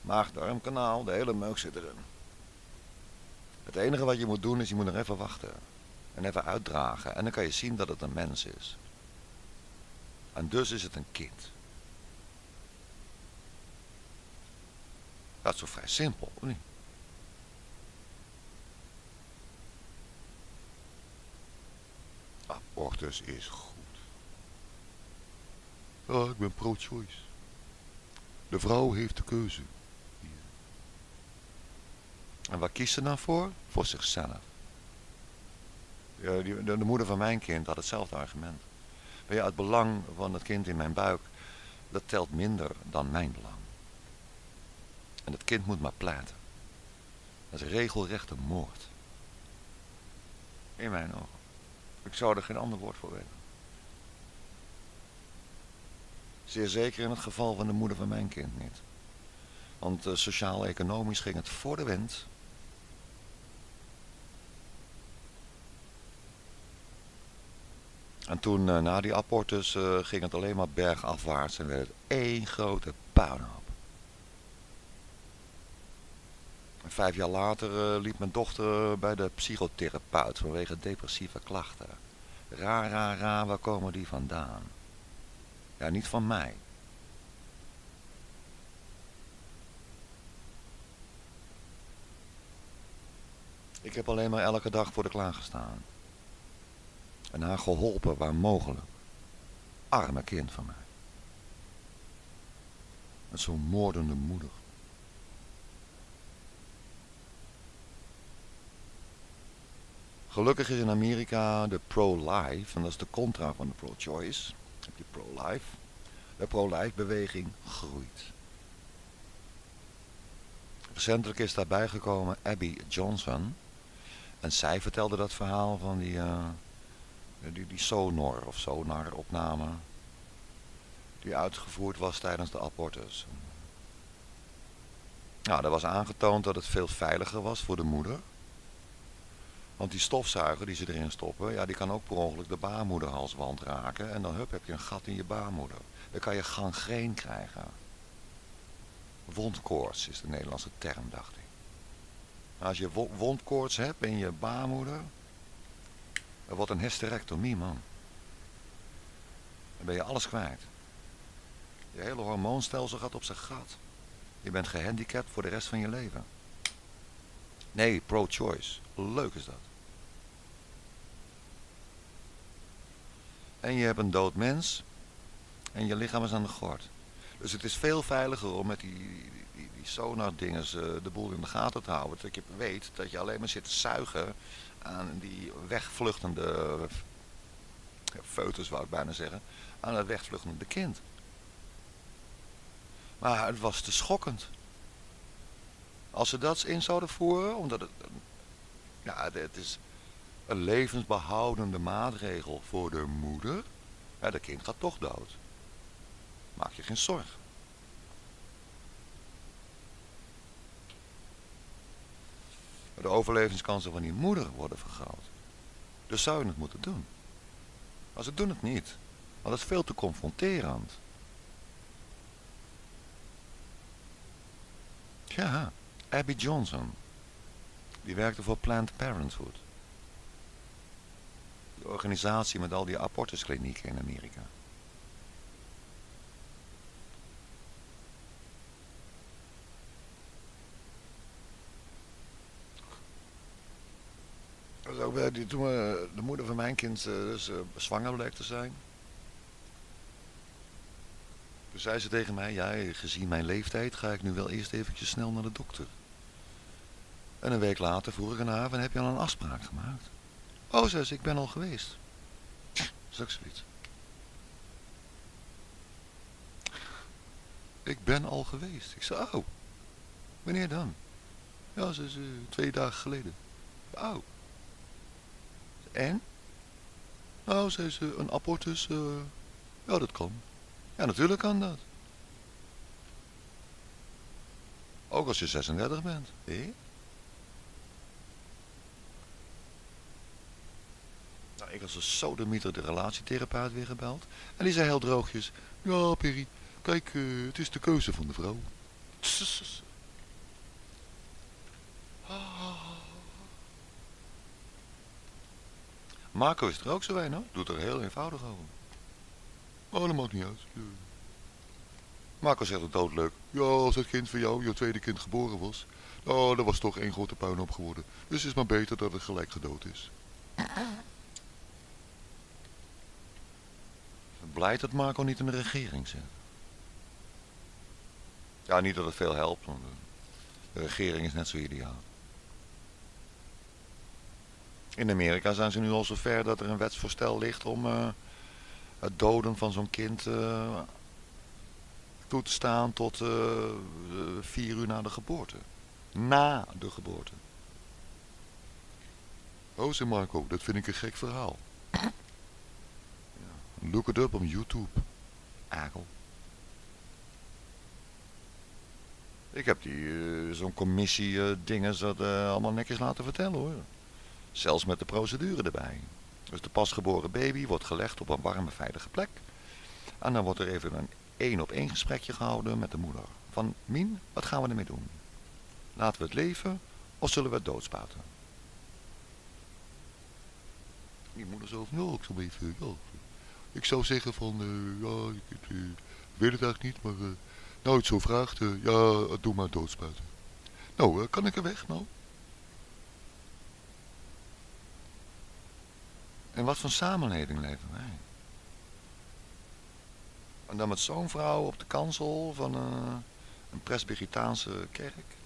Speaker 1: maag-darmkanaal, de hele meuk zit erin. Het enige wat je moet doen is je moet nog even wachten. En even uitdragen. En dan kan je zien dat het een mens is. En dus is het een kind. Dat is zo vrij simpel, of niet? Abortus is goed. Ja, ik ben pro-choice. De vrouw heeft de keuze. En waar kiest ze dan voor? Voor zichzelf. De, de, moeder van mijn kind had hetzelfde argument. Maar het belang van het kind in mijn buik, dat telt minder dan mijn belang. En het kind moet maar pleiten. Dat is regelrechte moord. In mijn ogen. Ik zou er geen ander woord voor weten. Zeer zeker in het geval van de moeder van mijn kind niet. Want uh, sociaal-economisch ging het voor de wind. En toen, uh, na die abortus, uh, ging het alleen maar bergafwaarts en werd het één grote puinhoop. Vijf jaar later liep mijn dochter bij de psychotherapeut vanwege depressieve klachten. Ra, ra, ra, waar komen die vandaan? Ja, niet van mij. Ik heb alleen maar elke dag voor de klaargestaan. En haar geholpen waar mogelijk. Arme kind van mij. Met zo'n moordende moeder. Gelukkig is in Amerika de pro-life, en dat is de contra van de pro-choice, heb je pro-life. De pro-life beweging groeit. Recentelijk is daarbij gekomen Abby Johnson. En zij vertelde dat verhaal van die, uh, die, die sonor of sonar opname. Die uitgevoerd was tijdens de abortus. Nou, er was aangetoond dat het veel veiliger was voor de moeder. Want die stofzuiger die ze erin stoppen, ja, die kan ook per ongeluk de baarmoederhalswand raken. En dan hup, heb je een gat in je baarmoeder. Dan kan je gangreen krijgen. Wondkoorts is de Nederlandse term, dacht ik. als je wondkoorts hebt in je baarmoeder, dan wordt een hysterectomie, man. Dan ben je alles kwijt. Je hele hormoonstelsel gaat op zijn gat. Je bent gehandicapt voor de rest van je leven. Nee, pro-choice. Leuk is dat. En je hebt een dood mens. En je lichaam is aan de gort. Dus het is veel veiliger om met die, die, die sonar dingen uh, de boel in de gaten te houden. Dat je weet dat je alleen maar zit te zuigen aan die wegvluchtende... Ja, foetus wou ik bijna zeggen. Aan het wegvluchtende kind. Maar het was te schokkend. Als ze dat in zouden voeren, omdat het... Ja, het is een levensbehoudende maatregel voor de moeder. Ja, de kind gaat toch dood. Maak je geen De overlevingskansen van die moeder worden vergroot. Dus zou je het moeten doen. Maar ze doen het niet. Want het is veel te confronterend. Ja, Abby Johnson. Die werkte voor Planned Parenthood. Die organisatie met al die abortusklinieken in Amerika. Bij die, toen we, de moeder van mijn kind uh, dus, zwanger bleek te zijn. Toen zei ze tegen mij, ja, gezien mijn leeftijd ga ik nu wel eerst eventjes snel naar de dokter. En een week later vroeg ik aan haar, heb je al een afspraak gemaakt? Oh, zei ze, ik ben al geweest. Is zoiets. Ik ben al geweest. Ik zei, oh, wanneer dan? Ja, ze is twee dagen geleden. Oh. En? Nou, zei ze, een abortus, uh, ja, dat kan. Ja, natuurlijk kan dat. Ook als je 36 bent. Eh? Nou, ik was een sodemieter de relatietherapeut weer gebeld. En die zei heel droogjes, ja, Perry, kijk, uh, het is de keuze van de vrouw. Marco is er ook zo weinig, doet er heel eenvoudig over. Oh, dat maakt niet uit. Marco zegt het doodleuk. Ja, als het kind van jou, jouw tweede kind, geboren was. Oh, dat was toch één grote puinhoop geworden. Dus het is maar beter dat het gelijk gedood is. Blij dat Marco niet in de regering zit. Ja, niet dat het veel helpt, want de regering is net zo ideaal. In Amerika zijn ze nu al zover dat er een wetsvoorstel ligt om uh, het doden van zo'n kind uh, toe te staan tot uh, vier uur na de geboorte. Na de geboorte. Oh, zei Marco, dat vind ik een gek verhaal. Look it up op YouTube. Agel. Ik heb die, zo'n commissie dingen dat allemaal netjes laten vertellen hoor. Zelfs met de procedure erbij. Dus de pasgeboren baby wordt gelegd op een warme veilige plek. En dan wordt er even een één op één gesprekje gehouden met de moeder. Van, Mien, wat gaan we ermee doen? Laten we het leven of zullen we het doodspaten? Die moeder zo van, ja, ik zou even, ja. Ik zou zeggen van, uh, ja, ik, uh, weet het eigenlijk niet, maar uh, nou het zo vraagt, ja, doe maar doodspaten. Nou, kan ik er weg nou? In wat voor samenleving leven wij? En dan met zo'n vrouw op de kansel van een, een presbyteriaanse kerk.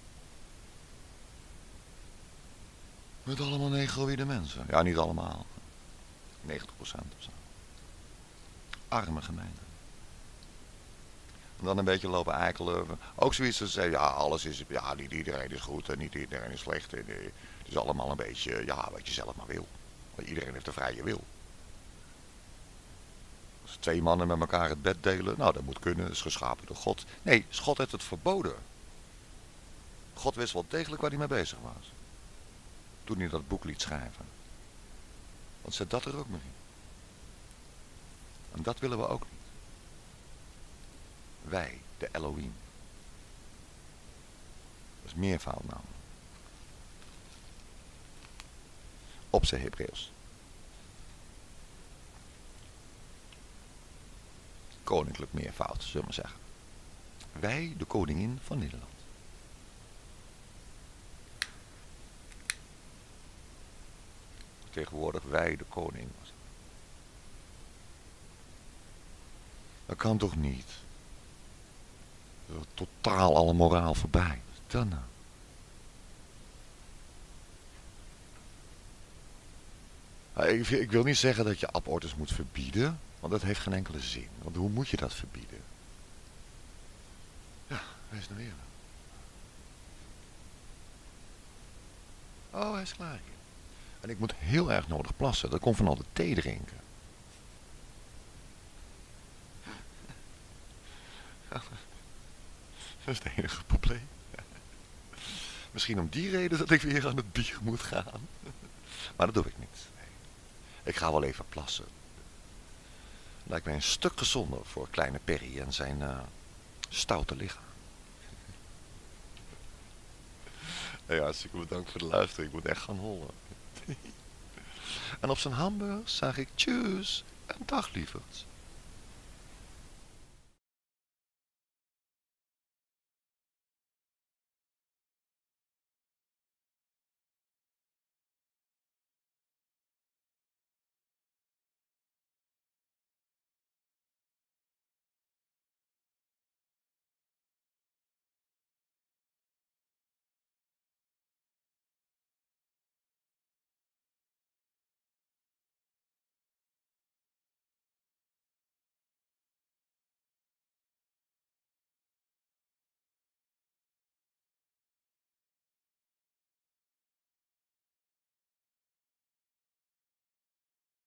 Speaker 1: Met allemaal negroïde mensen. Ja, niet allemaal. 90% of zo. Arme gemeente. En dan een beetje lopen eikelen. Ook zoiets te zeggen, ja, alles is, ja, niet iedereen is goed en niet iedereen is slecht. En, het is allemaal een beetje, ja, wat je zelf maar wil. Want iedereen heeft een vrije wil. Als twee mannen met elkaar het bed delen, nou dat moet kunnen, dat is geschapen door God. Nee, God heeft het verboden. God wist wel degelijk waar hij mee bezig was. Toen hij dat boek liet schrijven. Want zet dat er ook maar in. En dat willen we ook niet. Wij, de Elohim. Dat is meervoud namelijk. Op zijn Hebreeuws. Koninklijk meervoud, zullen we zeggen. Wij, de koningin van Nederland. Tegenwoordig wij, de koning. Dat kan toch niet? Totaal alle moraal voorbij. Dan nou. Ik, ik, wil niet zeggen dat je abortus moet verbieden, want dat heeft geen enkele zin. Want hoe moet je dat verbieden? Ja, wees nou eerlijk. Oh, hij is klaar. En ik moet heel erg nodig plassen. Dat komt van al de thee drinken. Dat is het enige probleem. Misschien om die reden dat ik weer aan het bier moet gaan. Maar dat doe ik niet. Ik ga wel even plassen. Lijkt mij een stuk gezonder voor kleine Perry en zijn uh, stoute lichaam. Ja, hartstikke bedankt voor de luistering. Ik moet echt gaan hollen. en op zijn hamburger zag ik tjus en dag lieverds.